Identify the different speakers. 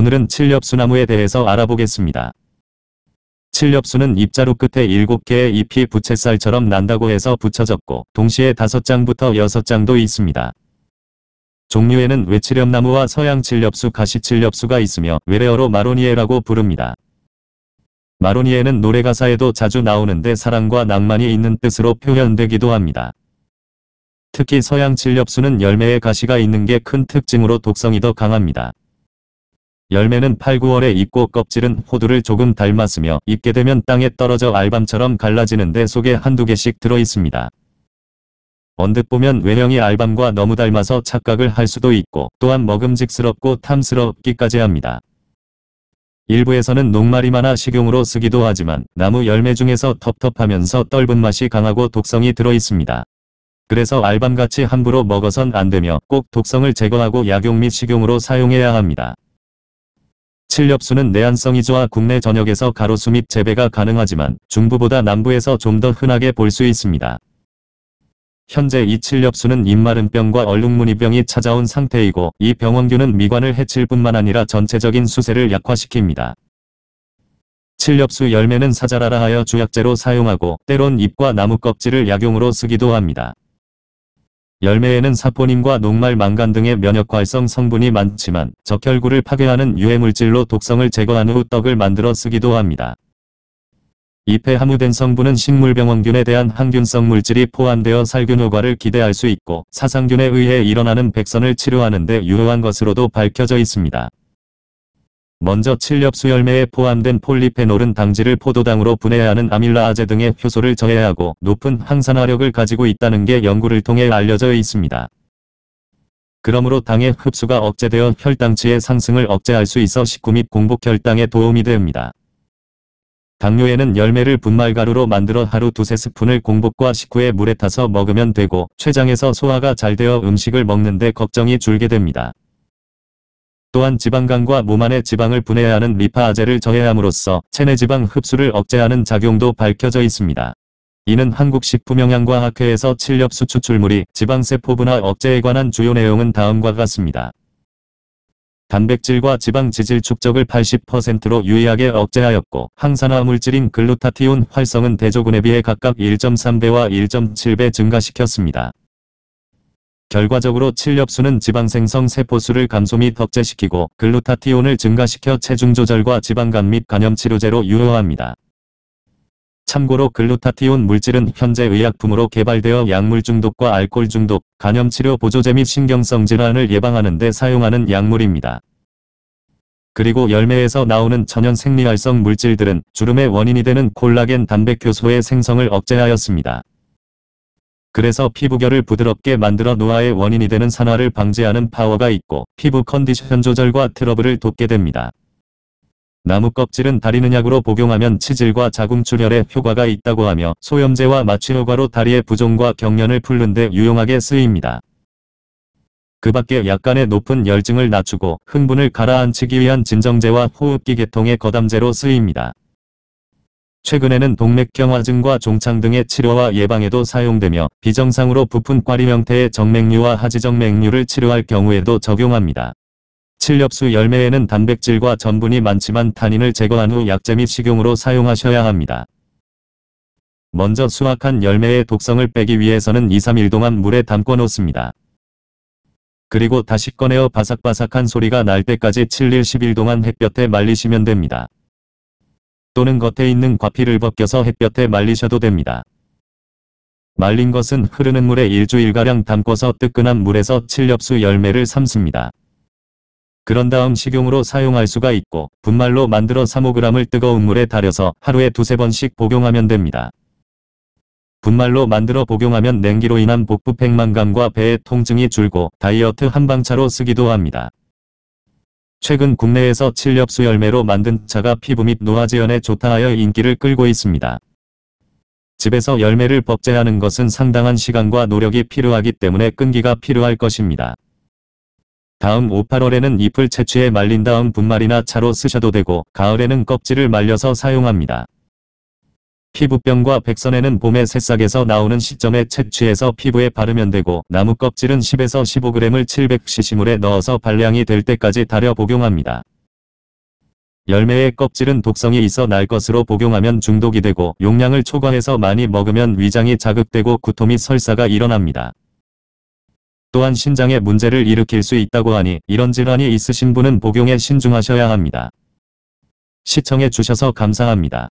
Speaker 1: 오늘은 칠렵수나무에 대해서 알아보겠습니다. 칠렵수는 입자루 끝에 7개의 잎이 부채살처럼 난다고 해서 붙여졌고 동시에 5장부터 6장도 있습니다. 종류에는 외칠엽나무와 서양칠렵수 가시칠렵수가 있으며 외래어로 마로니에라고 부릅니다. 마로니에는 노래가사에도 자주 나오는데 사랑과 낭만이 있는 뜻으로 표현되기도 합니다. 특히 서양칠렵수는 열매에 가시가 있는 게 큰 특징으로 독성이 더 강합니다. 열매는 8, 9월에 익고 껍질은 호두를 조금 닮았으며 익게 되면 땅에 떨어져 알밤처럼 갈라지는데 속에 한두 개씩 들어 있습니다. 언뜻 보면 외형이 알밤과 너무 닮아서 착각을 할 수도 있고 또한 먹음직스럽고 탐스럽기까지 합니다. 일부에서는 녹말이마나 식용으로 쓰기도 하지만 나무 열매 중에서 텁텁하면서 떫은 맛이 강하고 독성이 들어 있습니다. 그래서 알밤같이 함부로 먹어선 안되며 꼭 독성을 제거하고 약용 및 식용으로 사용해야 합니다. 칠렵수는 내한성이 좋아 국내 전역에서 가로수 및 재배가 가능하지만 중부보다 남부에서 좀 더 흔하게 볼 수 있습니다. 현재 이 칠렵수는 입마른병과 얼룩무늬병이 찾아온 상태이고 이 병원균은 미관을 해칠 뿐만 아니라 전체적인 수세를 약화시킵니다. 칠렵수 열매는 사자라라 하여 주약재로 사용하고 때론 잎과 나무 껍질을 약용으로 쓰기도 합니다. 열매에는 사포닌과 녹말 망간 등의 면역활성 성분이 많지만 적혈구를 파괴하는 유해물질로 독성을 제거한 후 떡을 만들어 쓰기도 합니다. 잎에 함유된 성분은 식물병원균에 대한 항균성 물질이 포함되어 살균 효과를 기대할 수 있고 사상균에 의해 일어나는 백선을 치료하는 데 유효한 것으로도 밝혀져 있습니다. 먼저 칠렵수 열매에 포함된 폴리페놀은 당질을 포도당으로 분해하는 아밀라아제 등의 효소를 저해하고 높은 항산화력을 가지고 있다는 게 연구를 통해 알려져 있습니다. 그러므로 당의 흡수가 억제되어 혈당치의 상승을 억제할 수 있어 식구 및 공복 혈당에 도움이 됩니다. 당뇨에는 열매를 분말가루로 만들어 하루 두세 스푼을 공복과 식후에 물에 타서 먹으면 되고 췌장에서 소화가 잘 되어 음식을 먹는데 걱정이 줄게 됩니다. 또한 지방간과 몸 안의 지방을 분해하는 리파아제를 저해함으로써 체내지방 흡수를 억제하는 작용도 밝혀져 있습니다. 이는 한국식품영양과학회에서 칠렵수 추출물이 지방세포 분화 억제에 관한 주요 내용은 다음과 같습니다. 단백질과 지방 지질 축적을 80%로 유의하게 억제하였고 항산화 물질인 글루타티온 활성은 대조군에 비해 각각 1.3배와 1.7배 증가시켰습니다. 결과적으로 칠렵수는 지방 생성 세포수를 감소 및 억제시키고 글루타티온을 증가시켜 체중 조절과 지방간 및 간염 치료제로 유효합니다. 참고로 글루타티온 물질은 현재 의약품으로 개발되어 약물 중독과 알코올 중독, 간염 치료 보조제 및 신경성 질환을 예방하는 데 사용하는 약물입니다. 그리고 열매에서 나오는 천연 생리활성 물질들은 주름의 원인이 되는 콜라겐 단백효소의 생성을 억제하였습니다. 그래서 피부결을 부드럽게 만들어 노화의 원인이 되는 산화를 방지하는 파워가 있고 피부 컨디션 조절과 트러블을 돕게 됩니다. 나무 껍질은 다리는 약으로 복용하면 치질과 자궁 출혈에 효과가 있다고 하며 소염제와 마취 효과로 다리의 부종과 경련을 풀는 데 유용하게 쓰입니다. 그 밖에 약간의 높은 열증을 낮추고 흥분을 가라앉히기 위한 진정제와 호흡기 계통의 거담제로 쓰입니다. 최근에는 동맥경화증과 종창 등의 치료와 예방에도 사용되며 비정상으로 부푼 꽈리 형태의 정맥류와 하지정맥류를 치료할 경우에도 적용합니다. 칠렵수 열매에는 단백질과 전분이 많지만 탄닌을 제거한 후 약재 및 식용으로 사용하셔야 합니다. 먼저 수확한 열매의 독성을 빼기 위해서는 2-3일 동안 물에 담궈 놓습니다. 그리고 다시 꺼내어 바삭바삭한 소리가 날 때까지 7일 10일 동안 햇볕에 말리시면 됩니다. 또는 겉에 있는 과피를 벗겨서 햇볕에 말리셔도 됩니다. 말린 것은 흐르는 물에 일주일가량 담궈서 뜨끈한 물에서 칠렵수 열매를 삶습니다. 그런 다음 식용으로 사용할 수가 있고 분말로 만들어 3-5g을 뜨거운 물에 달여서 하루에 두세 번씩 복용하면 됩니다. 분말로 만들어 복용하면 냉기로 인한 복부 팽만감과 배의 통증이 줄고 다이어트 한방차로 쓰기도 합니다. 최근 국내에서 칠렵수 열매로 만든 차가 피부 및 노화제연에 좋다 하여 인기를 끌고 있습니다. 집에서 열매를 법제하는 것은 상당한 시간과 노력이 필요하기 때문에 끈기가 필요할 것입니다. 다음 5, 8월에는 잎을 채취해 말린 다음 분말이나 차로 쓰셔도 되고 가을에는 껍질을 말려서 사용합니다. 피부병과 백선에는 봄의 새싹에서 나오는 시점에 채취해서 피부에 바르면 되고 나무 껍질은 10에서 15g을 700cc물에 넣어서 발량이 될 때까지 달여 복용합니다. 열매의 껍질은 독성이 있어 날 것으로 복용하면 중독이 되고 용량을 초과해서 많이 먹으면 위장이 자극되고 구토 및 설사가 일어납니다. 또한 신장에 문제를 일으킬 수 있다고 하니 이런 질환이 있으신 분은 복용에 신중하셔야 합니다. 시청해 주셔서 감사합니다.